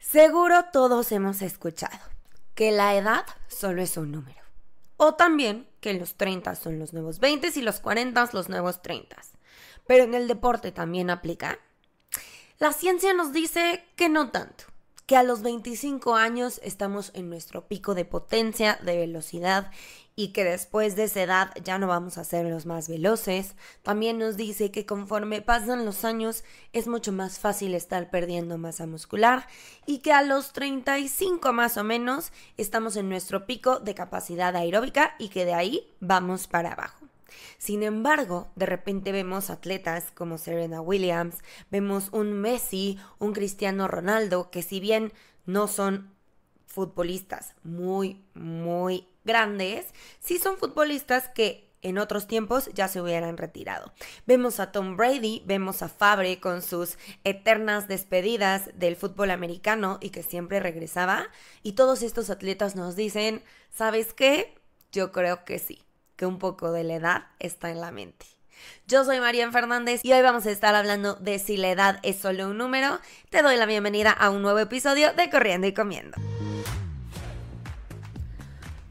Seguro todos hemos escuchado que la edad solo es un número. O también que los 30 son los nuevos 20 y los 40 los nuevos 30. Pero en el deporte también aplica. La ciencia nos dice que no tanto que a los 25 años estamos en nuestro pico de potencia, de velocidad y que después de esa edad ya no vamos a ser los más veloces. También nos dice que conforme pasan los años es mucho más fácil estar perdiendo masa muscular y que a los 35 más o menos estamos en nuestro pico de capacidad aeróbica y que de ahí vamos para abajo. Sin embargo, de repente vemos atletas como Serena Williams, vemos un Messi, un Cristiano Ronaldo, que si bien no son futbolistas muy, muy grandes, sí son futbolistas que en otros tiempos ya se hubieran retirado. Vemos a Tom Brady, vemos a Fabre con sus eternas despedidas del fútbol americano y que siempre regresaba. Y todos estos atletas nos dicen, ¿sabes qué? Yo creo que sí que un poco de la edad está en la mente. Yo soy Marian Fernández y hoy vamos a estar hablando de si la edad es solo un número. Te doy la bienvenida a un nuevo episodio de Corriendo y Comiendo.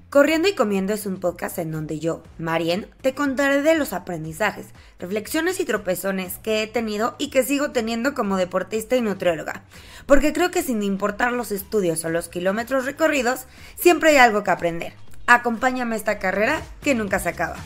Corriendo y Comiendo es un podcast en donde yo, Marian, te contaré de los aprendizajes, reflexiones y tropezones que he tenido y que sigo teniendo como deportista y nutrióloga. Porque creo que sin importar los estudios o los kilómetros recorridos, siempre hay algo que aprender. Acompáñame a esta carrera que nunca se acaba.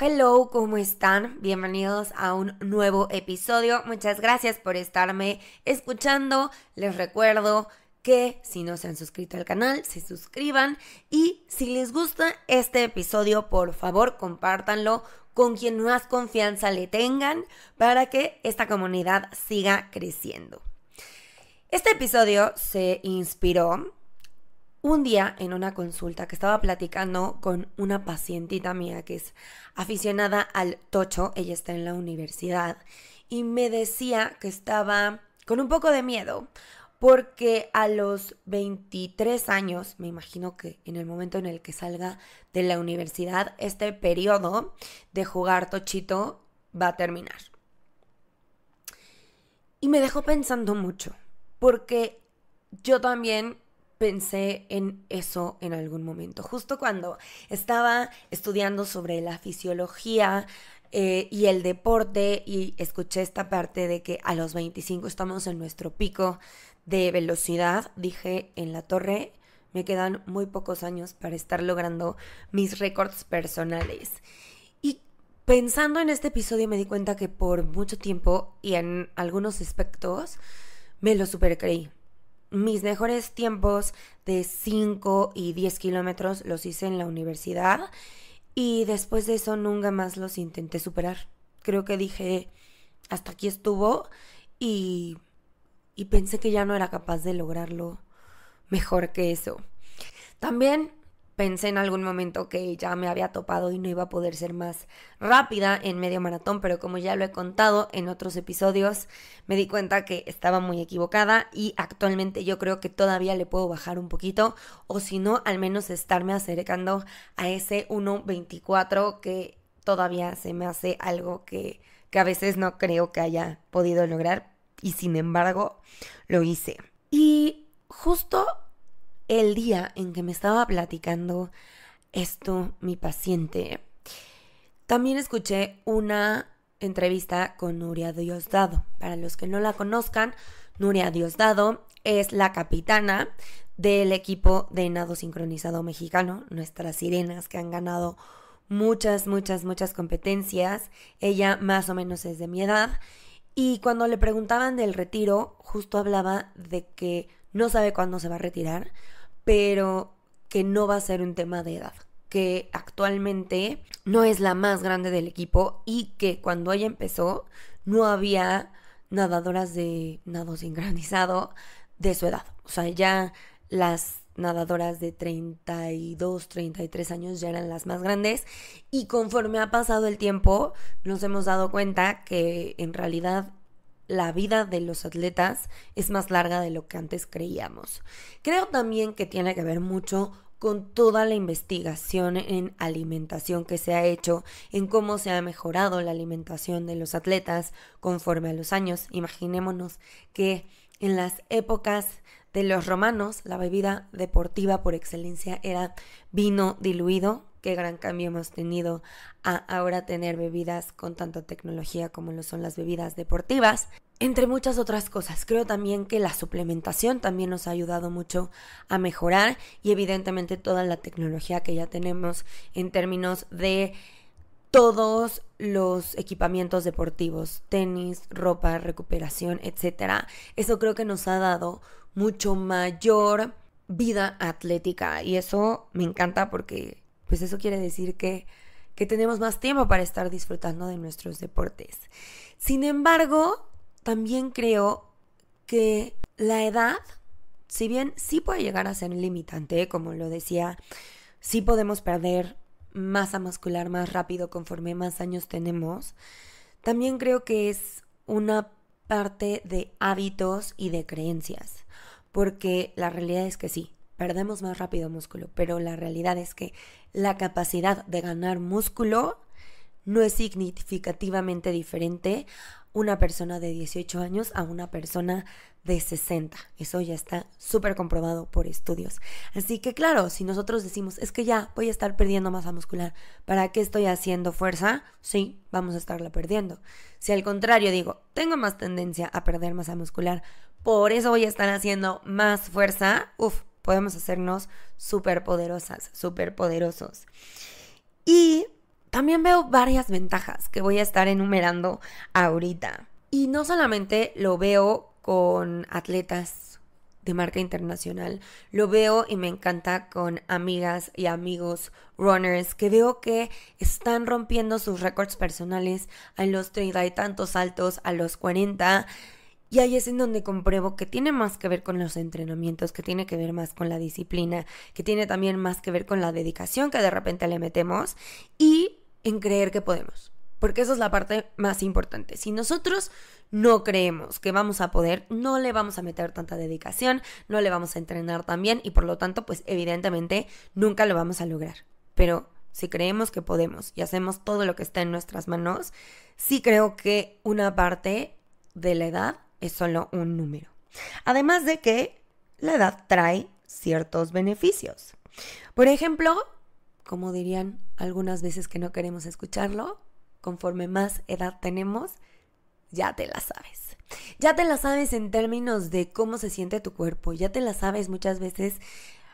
Hello, ¿cómo están? Bienvenidos a un nuevo episodio. Muchas gracias por estarme escuchando. Les recuerdo que si no se han suscrito al canal, se suscriban y si les gusta este episodio, por favor, compártanlo con quien más confianza le tengan para que esta comunidad siga creciendo. Este episodio se inspiró un día en una consulta que estaba platicando con una pacientita mía que es aficionada al tocho, ella está en la universidad, y me decía que estaba con un poco de miedo porque a los 23 años, me imagino que en el momento en el que salga de la universidad, este periodo de jugar tochito va a terminar. Y me dejó pensando mucho, porque yo también pensé en eso en algún momento. Justo cuando estaba estudiando sobre la fisiología eh, y el deporte y escuché esta parte de que a los 25 estamos en nuestro pico de velocidad, dije en la torre, me quedan muy pocos años para estar logrando mis récords personales. Y pensando en este episodio me di cuenta que por mucho tiempo y en algunos aspectos me lo supercreí mis mejores tiempos de 5 y 10 kilómetros los hice en la universidad y después de eso nunca más los intenté superar. Creo que dije, hasta aquí estuvo y, y pensé que ya no era capaz de lograrlo mejor que eso. También pensé en algún momento que ya me había topado y no iba a poder ser más rápida en medio maratón, pero como ya lo he contado en otros episodios, me di cuenta que estaba muy equivocada y actualmente yo creo que todavía le puedo bajar un poquito o si no, al menos estarme acercando a ese 1.24 que todavía se me hace algo que, que a veces no creo que haya podido lograr y sin embargo lo hice. Y justo el día en que me estaba platicando esto mi paciente, también escuché una entrevista con Nuria Diosdado. Para los que no la conozcan, Nuria Diosdado es la capitana del equipo de nado sincronizado mexicano, nuestras sirenas que han ganado muchas, muchas, muchas competencias. Ella más o menos es de mi edad. Y cuando le preguntaban del retiro, justo hablaba de que no sabe cuándo se va a retirar, pero que no va a ser un tema de edad, que actualmente no es la más grande del equipo y que cuando ella empezó no había nadadoras de nado sincronizado de su edad. O sea, ya las nadadoras de 32, 33 años ya eran las más grandes y conforme ha pasado el tiempo nos hemos dado cuenta que en realidad la vida de los atletas es más larga de lo que antes creíamos. Creo también que tiene que ver mucho con toda la investigación en alimentación que se ha hecho, en cómo se ha mejorado la alimentación de los atletas conforme a los años. Imaginémonos que en las épocas de los romanos la bebida deportiva por excelencia era vino diluido. Qué gran cambio hemos tenido a ahora tener bebidas con tanta tecnología como lo son las bebidas deportivas entre muchas otras cosas. Creo también que la suplementación también nos ha ayudado mucho a mejorar y evidentemente toda la tecnología que ya tenemos en términos de todos los equipamientos deportivos, tenis, ropa, recuperación, etcétera. Eso creo que nos ha dado mucho mayor vida atlética y eso me encanta porque pues eso quiere decir que que tenemos más tiempo para estar disfrutando de nuestros deportes. Sin embargo, también creo que la edad, si bien sí puede llegar a ser limitante, como lo decía, sí podemos perder masa muscular más rápido conforme más años tenemos, también creo que es una parte de hábitos y de creencias, porque la realidad es que sí, perdemos más rápido músculo, pero la realidad es que la capacidad de ganar músculo no es significativamente diferente una persona de 18 años a una persona de 60. Eso ya está súper comprobado por estudios. Así que claro, si nosotros decimos, es que ya voy a estar perdiendo masa muscular, ¿para qué estoy haciendo fuerza? Sí, vamos a estarla perdiendo. Si al contrario digo, tengo más tendencia a perder masa muscular, por eso voy a estar haciendo más fuerza, uff, podemos hacernos súper poderosas, súper poderosos. Y también veo varias ventajas que voy a estar enumerando ahorita. Y no solamente lo veo con atletas de marca internacional, lo veo y me encanta con amigas y amigos runners que veo que están rompiendo sus récords personales a los 30 y tantos altos, a los 40. Y ahí es en donde compruebo que tiene más que ver con los entrenamientos, que tiene que ver más con la disciplina, que tiene también más que ver con la dedicación que de repente le metemos y en creer que podemos. Porque esa es la parte más importante. Si nosotros no creemos que vamos a poder, no le vamos a meter tanta dedicación, no le vamos a entrenar tan bien y por lo tanto, pues evidentemente nunca lo vamos a lograr. Pero si creemos que podemos y hacemos todo lo que está en nuestras manos, sí creo que una parte de la edad es solo un número. Además de que la edad trae ciertos beneficios. Por ejemplo, como dirían algunas veces que no queremos escucharlo, conforme más edad tenemos, ya te la sabes. Ya te la sabes en términos de cómo se siente tu cuerpo, ya te la sabes muchas veces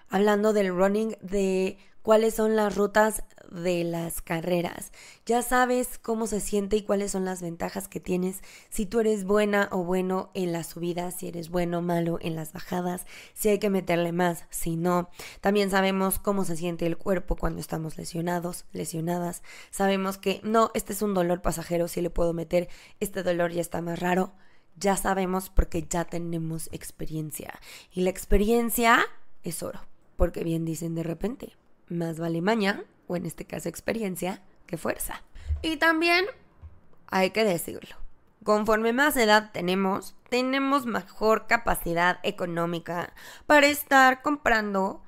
hablando del running, de cuáles son las rutas de las carreras. Ya sabes cómo se siente y cuáles son las ventajas que tienes si tú eres buena o bueno en las subidas, si eres bueno o malo en las bajadas, si hay que meterle más, si no. También sabemos cómo se siente el cuerpo cuando estamos lesionados, lesionadas. Sabemos que no, este es un dolor pasajero, si le puedo meter, este dolor ya está más raro. Ya sabemos porque ya tenemos experiencia. Y la experiencia es oro, porque bien dicen de repente más vale maña, o en este caso experiencia, que fuerza. Y también hay que decirlo, conforme más edad tenemos, tenemos mejor capacidad económica para estar comprando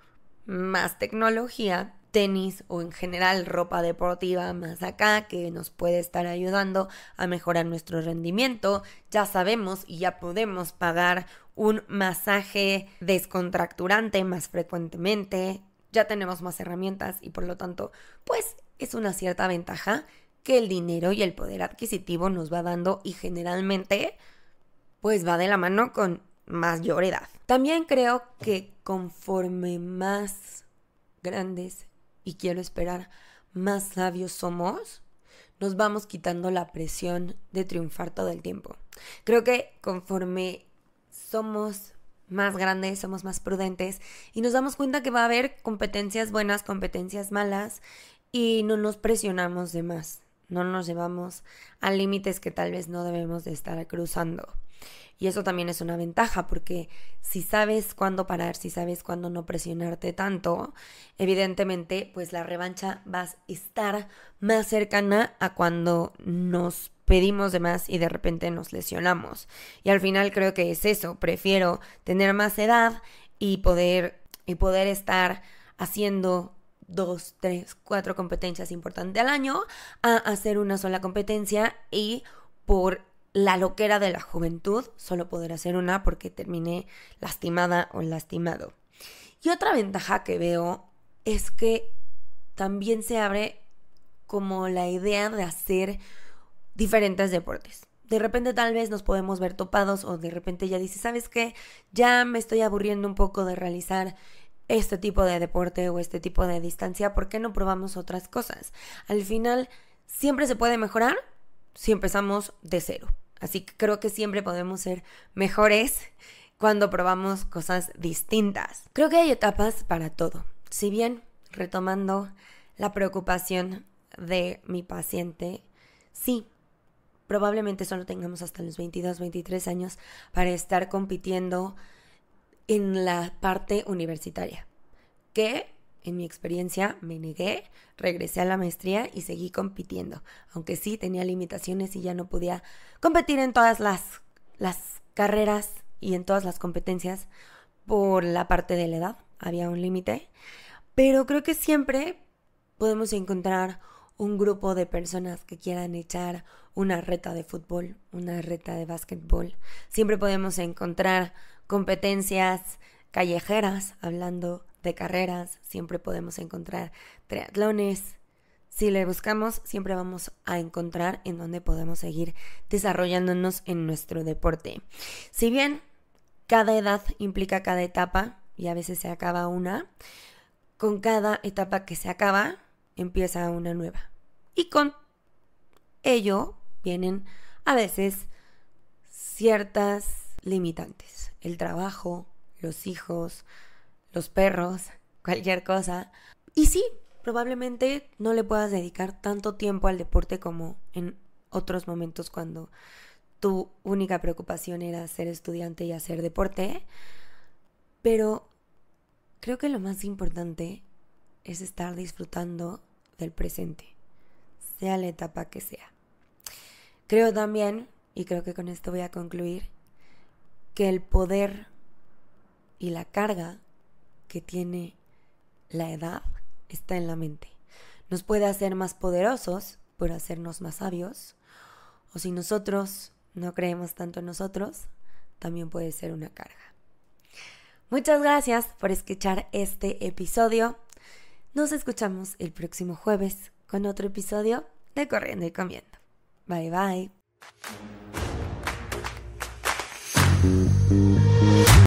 más tecnología, tenis o en general ropa deportiva más acá que nos puede estar ayudando a mejorar nuestro rendimiento. Ya sabemos y ya podemos pagar un masaje descontracturante más frecuentemente, ya tenemos más herramientas y por lo tanto, pues es una cierta ventaja que el dinero y el poder adquisitivo nos va dando y generalmente pues va de la mano con mayor edad. También creo que conforme más grandes y quiero esperar más sabios somos, nos vamos quitando la presión de triunfar todo el tiempo. Creo que conforme somos más grandes, somos más prudentes y nos damos cuenta que va a haber competencias buenas, competencias malas y no nos presionamos de más, no nos llevamos a límites que tal vez no debemos de estar cruzando. Y eso también es una ventaja porque si sabes cuándo parar, si sabes cuándo no presionarte tanto, evidentemente pues la revancha va a estar más cercana a cuando nos pedimos de más y de repente nos lesionamos. Y al final creo que es eso, prefiero tener más edad y poder, y poder estar haciendo dos, tres, cuatro competencias importantes al año a hacer una sola competencia y por la loquera de la juventud solo poder hacer una porque terminé lastimada o lastimado. Y otra ventaja que veo es que también se abre como la idea de hacer diferentes deportes. De repente tal vez nos podemos ver topados o de repente ya dices, ¿sabes qué? Ya me estoy aburriendo un poco de realizar este tipo de deporte o este tipo de distancia, ¿por qué no probamos otras cosas? Al final, siempre se puede mejorar si empezamos de cero. Así que creo que siempre podemos ser mejores cuando probamos cosas distintas. Creo que hay etapas para todo. Si bien, retomando la preocupación de mi paciente, sí, probablemente solo tengamos hasta los 22, 23 años para estar compitiendo en la parte universitaria. Que, en mi experiencia, me negué, regresé a la maestría y seguí compitiendo. Aunque sí tenía limitaciones y ya no podía competir en todas las, las carreras y en todas las competencias por la parte de la edad. Había un límite. Pero creo que siempre podemos encontrar un grupo de personas que quieran echar una reta de fútbol, una reta de básquetbol. Siempre podemos encontrar competencias callejeras, hablando de carreras, siempre podemos encontrar triatlones. Si le buscamos, siempre vamos a encontrar en donde podemos seguir desarrollándonos en nuestro deporte. Si bien cada edad implica cada etapa y a veces se acaba una, con cada etapa que se acaba empieza una nueva. Y con ello vienen a veces ciertas limitantes. El trabajo, los hijos, los perros, cualquier cosa. Y sí, probablemente no le puedas dedicar tanto tiempo al deporte como en otros momentos cuando tu única preocupación era ser estudiante y hacer deporte. Pero creo que lo más importante es estar disfrutando del presente, sea la etapa que sea. Creo también, y creo que con esto voy a concluir, que el poder y la carga que tiene la edad está en la mente. Nos puede hacer más poderosos por hacernos más sabios, o si nosotros no creemos tanto en nosotros, también puede ser una carga. Muchas gracias por escuchar este episodio. Nos escuchamos el próximo jueves con otro episodio de Corriendo y Comiendo. Bye bye.